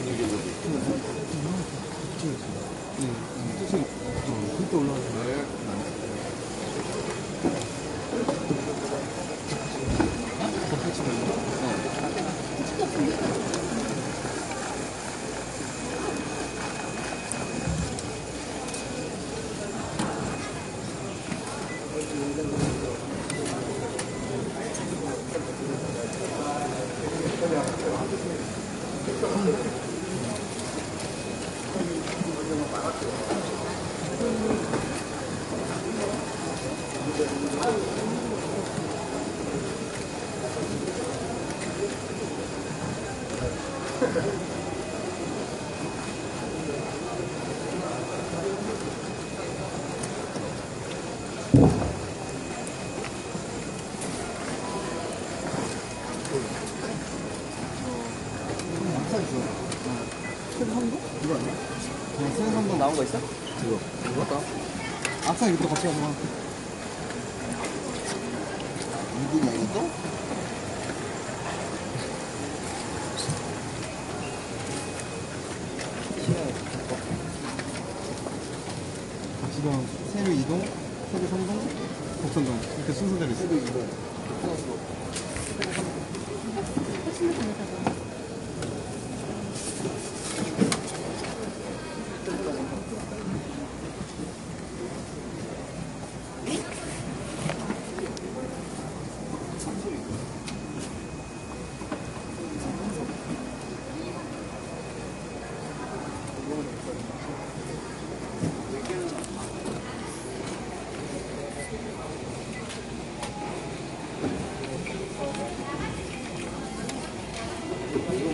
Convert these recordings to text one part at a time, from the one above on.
걷는 길로. 그때 올라가서 네. 막사 있어. 이거? 이거. 맞다. 악사 이것도 같이 가져가. 이분이야, 이것도? 지금 세류 2 동, 세류 3동, 복선동 이렇게 순서대로 있어. 언 Gracias.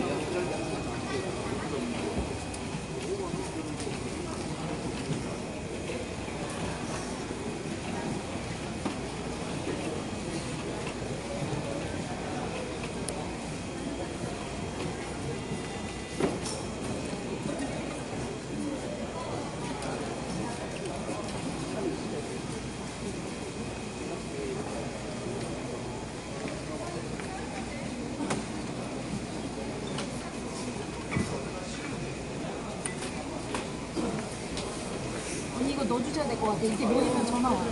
넣어주셔야 될 것 같아. 이제 모이면 전화 와.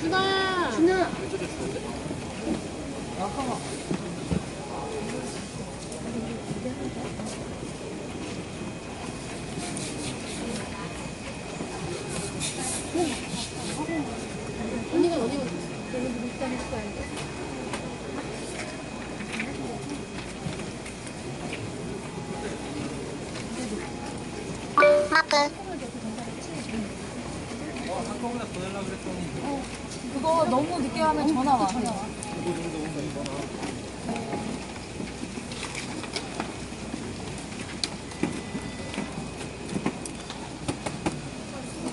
준아. 준아. 언니가 언니가 너는 일단 했을 거야. 어, 그거 너무 늦게 하면 전화 와. 전화 와.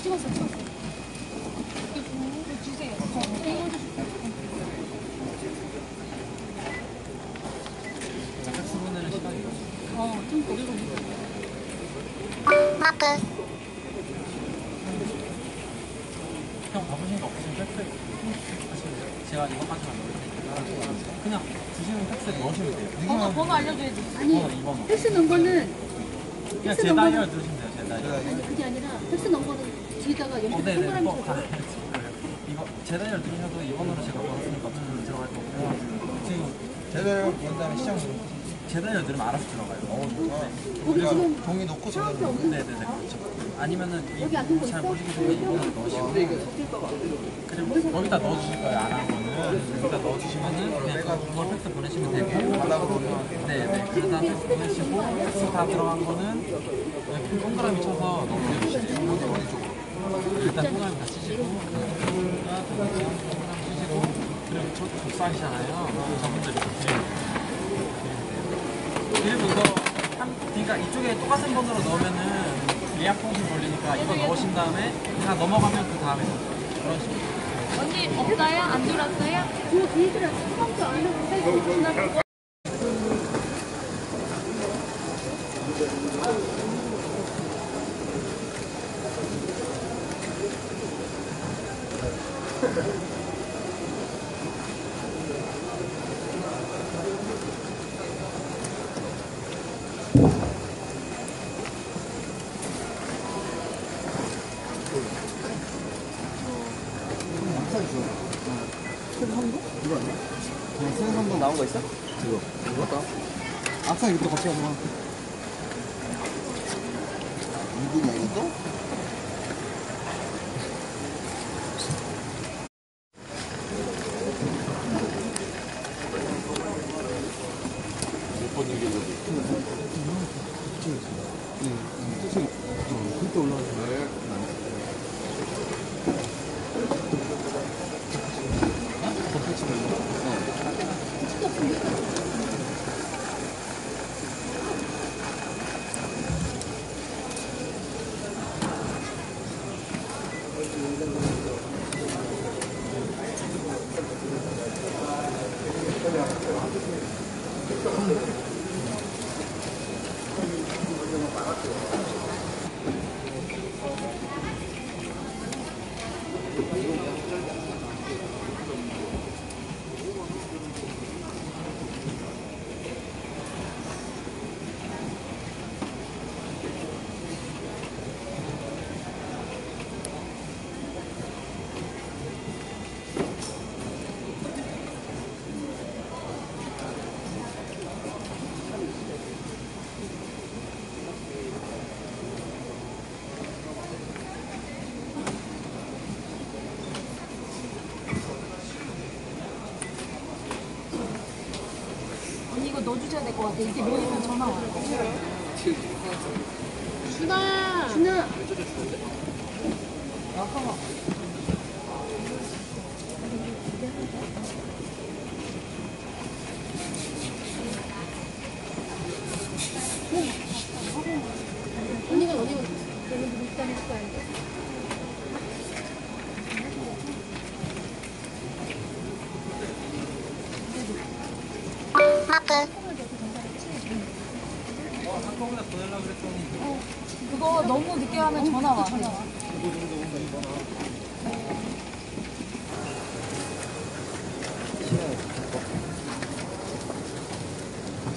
찍었어, 찍었어. 이거 주세요. 어, 어, 좀 걸리고 형바 거 없으시면 팩스 하시면. 제가 이것까지만 넣을 테니까 그냥 주시는 팩스 넣으시면 돼요. 번호, 번호 알려줘야지. 번호 2번 팩스 넘버는 그냥 재다이얼 누르시면 돼요. 재다이얼. 아니 그게 아니라 팩스 넘버는 뒤에다가 어, 연락 네네. 동그라미 뭐, 다 쳐서 이거 재다이얼 누르셔도 2번으로 제가 걸었으니까 어차피 들어갈 거고 지금 제대로 본 다음에 시작 누르고. 재다이얼 누르면 알아서 들어가요. 거기 지금 종이 넣고 전화 차밖에 없는 네네네. 그렇죠. 아니면은 여기 안 뜬거 잘 있어? 모르시게 되면 2번으로 넣으시고 그리고 거기다 넣어주실 거예요. 안 한 거는 여기다 넣어주시면은 그냥 그걸 팩스 보내시면 되고 네네. 그래서 팩스 보내시고 팩스 다 들어간 거는 이렇게 동그라미 쳐서 넘겨주시죠. 어디 쪽으로? 일단 동그라미 다 치시고 동그라미 치시고 그리고 저 족상이잖아요. 저분들 이렇게 드리면 돼요. 그리고 이거 한, 그러니까 이쪽에 똑같은 번호로 넣으면은 예약 통신 걸리니까 이거 넣으신 다음에 다 넘어가면 그 다음에 그런 식으로. 언니 없어요? 안 들었어요? 그 뒤에들은 처음부터 안 하고 살고 지나고 악사 있어. 세상도? 이거 아니야? 그냥 나온 거 있어? 저거. 이거? 악사 이것도 같이 가져가. 이분이야 이것도? 넣어주셔야 될 것 같아. 이게 밀리면 전화 와. 준아. 준아. 언니가 언니가 거 아니야? 한꺼번에 보내려고 그랬더니 그거 너무 늦게 하면 전화 와.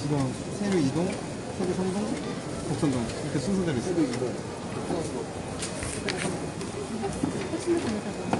지금 세류 2동, 세류 3동, 복선동 이렇게 순서대로 있어. 훨씬 더 보내다가.